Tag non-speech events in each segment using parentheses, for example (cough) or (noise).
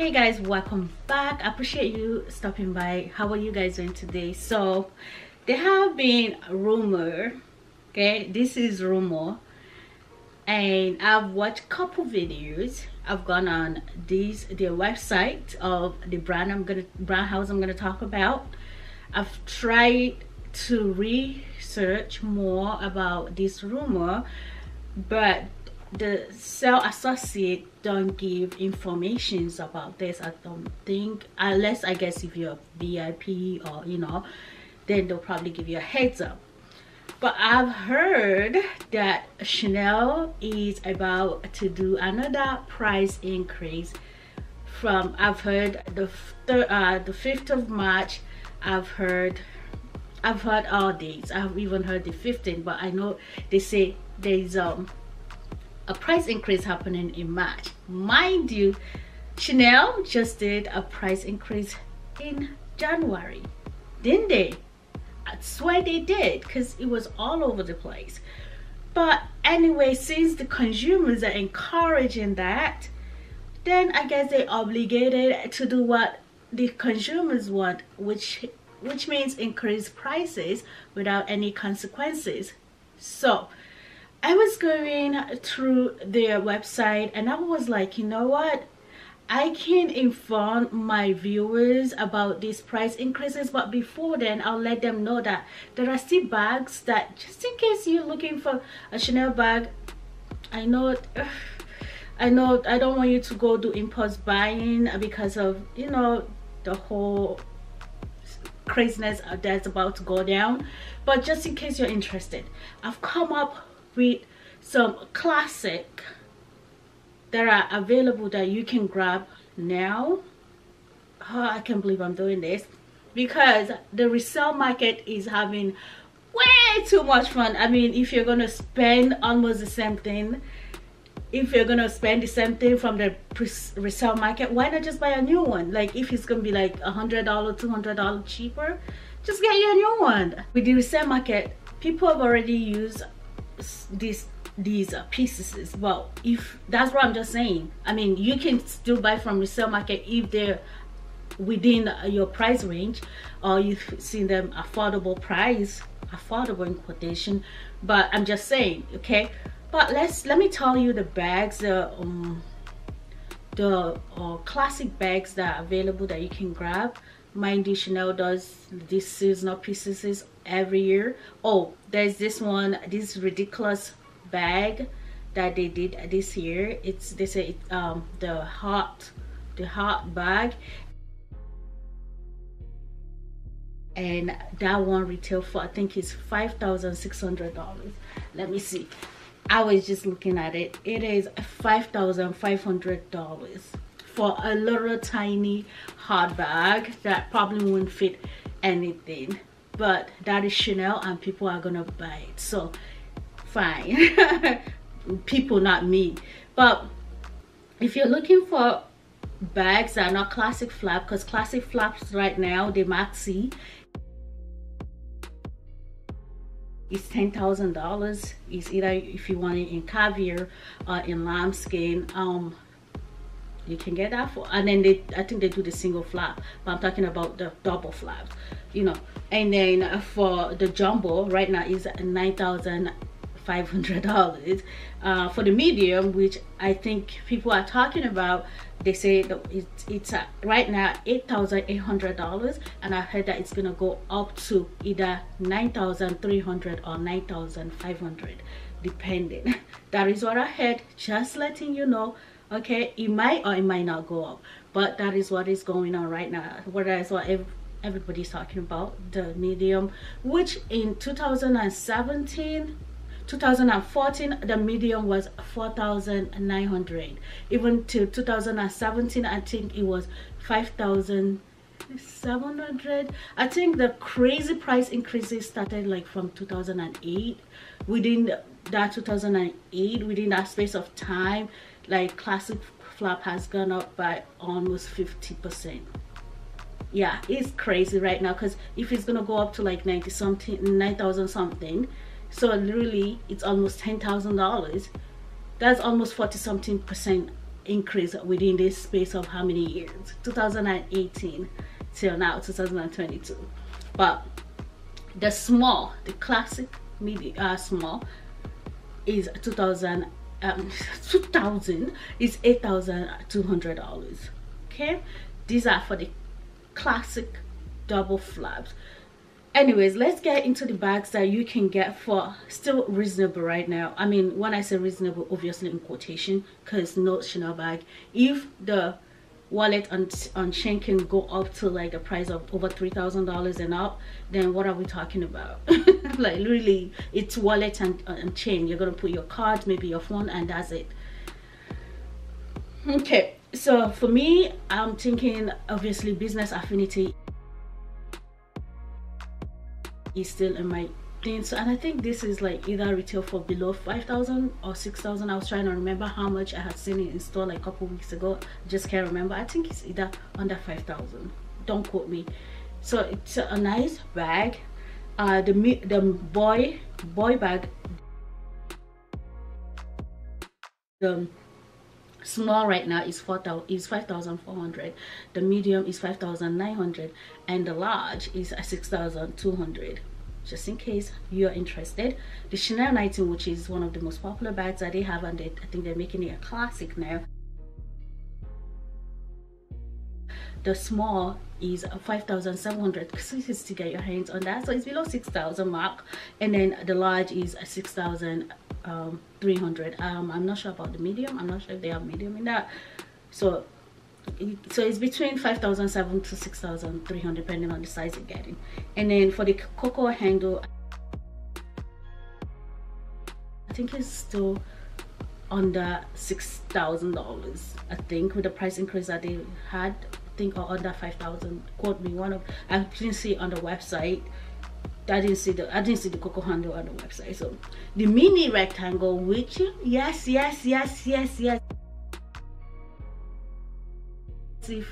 hey guys welcome back. I appreciate you stopping by. How are you guys doing today? So there have been rumor okay? This is rumor. And i've watched couple videos. I've gone on this the website of the brand i'm gonna brand house i'm gonna talk about. I've tried to research more about this rumor but the sale associate don't give informations about this i don't think unless i guess if you're vip or you know then they'll probably give you a heads up. But i've heard that chanel is about to do another price increase from i've heard the uh, the 5th of march i've heard i've heard all dates i've even heard the 15th but i know they say there's um a price increase happening in March. Mind you, Chanel just did a price increase in January, didn't they? I swear they did because it was all over the place. But anyway, since the consumers are encouraging that, then I guess they're obligated to do what the consumers want, which which means increase prices without any consequences. So I was going through their website and I was like, you know what? I can inform my viewers about these price increases, but before then, I'll let them know that there are still bags that, just in case you're looking for a Chanel bag, I know, (sighs) I know, I don't want you to go do impulse buying because of, you know, the whole craziness that's about to go down. But just in case you're interested, I've come up with some classic that are available that you can grab now. Oh, i can't believe i'm doing this. Because the resale market is having way too much fun. I mean if you're gonna spend almost the same thing if you're gonna spend the same thing from the resale market why not just buy a new one? Like if it's gonna be like a hundred dollar two hundred dollar cheaper just get you a new one. With the resale market people have already used these these uh, pieces well if that's what i'm just saying. I mean you can still buy from resale market if they're within uh, your price range or you've seen them affordable price affordable in quotation but i'm just saying okay? But let's let me tell you the bags the um the uh, classic bags that are available that you can grab mind you chanel does these seasonal pieces every year. Oh there's this one this ridiculous bag that they did this year. It's they say it, um the hot the hot bag. And that one retail for i think is five thousand six hundred dollars. Let me see. I was just looking at it. It is five thousand five hundred dollars for a little tiny hard bag that probably won't fit anything. But that is chanel and people are gonna buy it. So fine. (laughs) People not me. But if you're looking for bags that are not classic flap because classic flaps right now the maxi is ten thousand dollars. It's either if you want it in caviar or in lambskin um you can get that for and then they i think they do the single flap but i'm talking about the double flap you know. And then for the jumbo right now is nine thousand $500 uh, for the medium which I think people are talking about they say that it's, it's uh, right now $8,800 and I heard that it's gonna go up to either 9,300 or 9,500 depending (laughs) that is what I heard just letting you know okay? It might or it might not go up but that is what is going on right now. What is what everybody's talking about the medium which in 2017 2014 the medium was 4900 even to 2017 i think it was 5700 i think the crazy price increases started like from 2008 within that 2008 within that space of time like classic flap has gone up by almost 50 percent. Yeah it's crazy right now because if it's gonna go up to like 90 something 9000 something so literally it's almost ten thousand dollars. That's almost 40 something percent increase within this space of how many years? 2018 till now 2022 but the small the classic medium uh, small is 2000 um (laughs) 2000 is eight thousand two hundred dollars. Okay? These are for the classic double flaps. Anyways let's get into the bags that you can get for still reasonable right now. I mean when i say reasonable obviously in quotation because no chanel bag. If the wallet on on chain can go up to like a price of over three thousand dollars and up then what are we talking about? (laughs) Like really it's wallet and, and chain. You're gonna put your card maybe your phone and that's it. Okay so for me i'm thinking obviously business affinity is still in my thing so and i think this is like either retail for below 5000 or 6000 i was trying to remember how much i had seen it in store like a couple weeks ago. Just can't remember. I think it's either under 5000 don't quote me. So it's a nice bag. Uh the the boy boy bag. The small right now is 4000 is 5400 the medium is 5900 and the large is 6200 just in case you're interested. The chanel 19 which is one of the most popular bags that they have and they, i think they're making it a classic now. The small is 5700 (laughs) so to get your hands on that. So it's below 6000 mark and then the large is 6300 um, um, i'm not sure about the medium. I'm not sure if they have medium in that. So so it's between 5,007 to 6,300 depending on the size you're getting. And then for the Coco Handle I think it's still under six thousand dollars I think with the price increase that they had. I think or under five thousand quote me one of I didn't see on the website. I didn't see the I didn't see the Coco Handle on the website. So the mini rectangle which yes yes yes yes yes if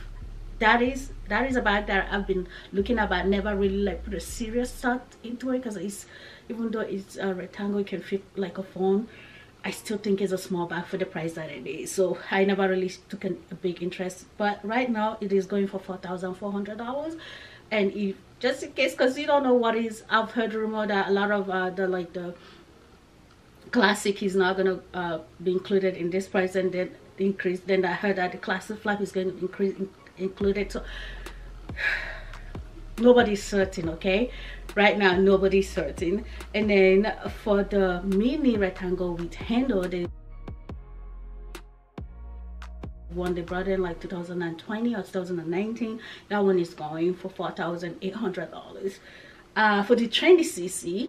that is that is a bag that I've been looking about never really like put a serious thought into it because it's even though it's a rectangle it can fit like a phone I still think it's a small bag for the price that it is. So I never really took an, a big interest but right now it is going for four thousand four hundred dollars. And if just in case because you don't know what is I've heard rumor that a lot of uh, the like the classic is not gonna uh, be included in this price and then increase then i heard that the classic flap is going to increase in, included so (sighs) nobody's certain okay? Right now nobody's certain. And then for the mini rectangle with handle they one they brought in like 2020 or 2019 that one is going for four thousand eight hundred dollars. Uh for the trendy cc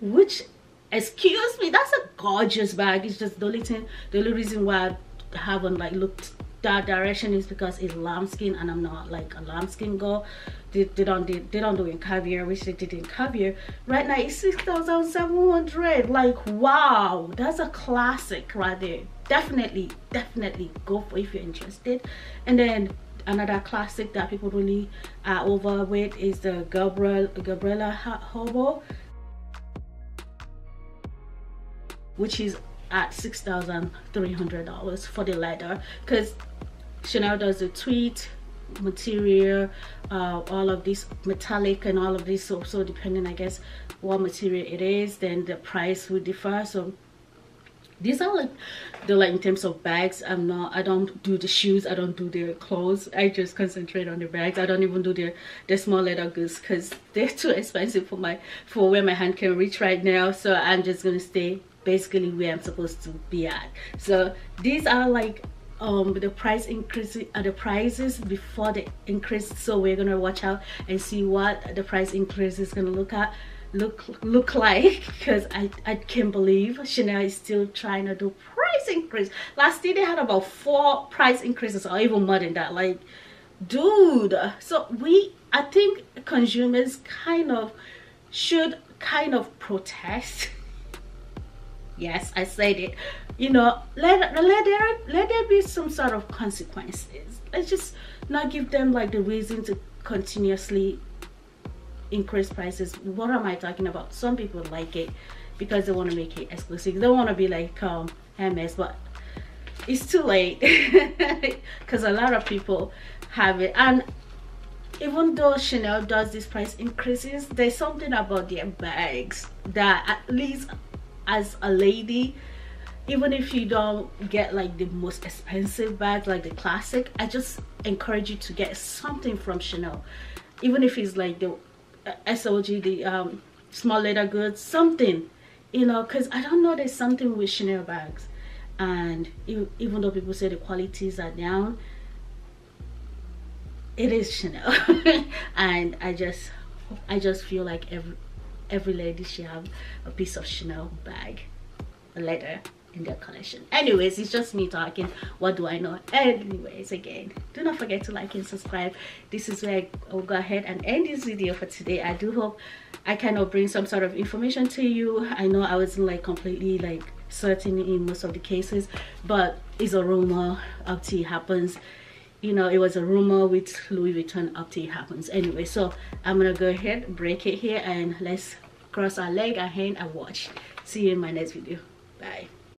which excuse me that's a gorgeous bag. It's just the only thing the only reason why i haven't like looked that direction is because it's lambskin and i'm not like a lambskin girl. They, they don't they, they don't do in caviar. Which they did in caviar. Right now it's 6700 like wow that's a classic right there. Definitely definitely go for if you're interested. And then another classic that people really are over with is the Gabrielle Gabriela Hobo which is at six thousand three hundred dollars for the leather. Because chanel does the tweed material uh, all of this metallic and all of this so so depending i guess what material it is then the price would differ. So these are like the like in terms of bags i'm not i don't do the shoes i don't do the clothes. I just concentrate on the bags. I don't even do the the small leather goods because they're (laughs) too expensive for my for where my hand can reach right now. So i'm just gonna stay basically where i'm supposed to be at. So these are like um the price increase uh, the prices before the increase. So we're gonna watch out and see what the price increase is gonna look at look look like because i i can't believe chanel is still trying to do price increase. Last year they had about four price increases or even more than that. Like dude. So we i think consumers kind of should kind of protest yes i said it. You know let let there let there be some sort of consequences. Let's just not give them like the reason to continuously increase prices. What am i talking about? Some people like it because they want to make it exclusive. They want to be like um Hermes, but it's too late. (laughs) Because a lot of people have it. And even though Chanel does this price increases, there's something about their bags that at least as a lady, even if you don't get like the most expensive bag like the classic, I just encourage you to get something from Chanel. Even if it's like the uh, SLG, the um, small leather goods, something, you know, because I don't know, there's something with Chanel bags. And even though people say the qualities are down, it is Chanel (laughs) and I just I just feel like every every lady should have a piece of Chanel bag a leather in their collection. Anyways it's just me talking. What do I know? Anyways again do not forget to like and subscribe. This is where I'll go ahead and end this video for today. I do hope I kind of bring some sort of information to you. I know I wasn't like completely like certain in most of the cases but it's a rumor up to it happens you know it was a rumor with louis vuitton up to it happens. Anyway so i'm gonna go ahead break it here and let's cross our leg our hand and watch. See you in my next video. Bye